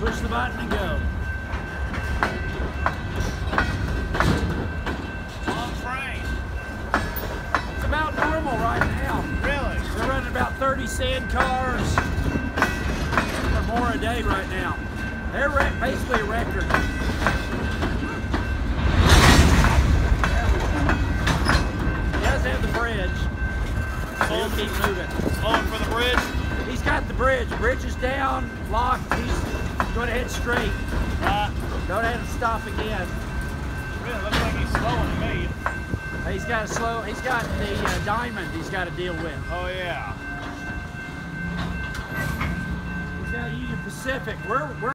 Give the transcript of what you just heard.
Push the button and go. Long frame. It's about normal right now. Really? They're running about 30 sand cars or more a day right now. They're basically a record. Does have the bridge. He'll keep moving. Pulling for the bridge. He's got the bridge. Bridge is down, locked. He's going to head straight. Uh, Don't have to stop again. really looks like he's slowing to me. He's got a slow. He's got the uh, diamond. He's got to deal with. Oh yeah. He's got Union Pacific. We're we're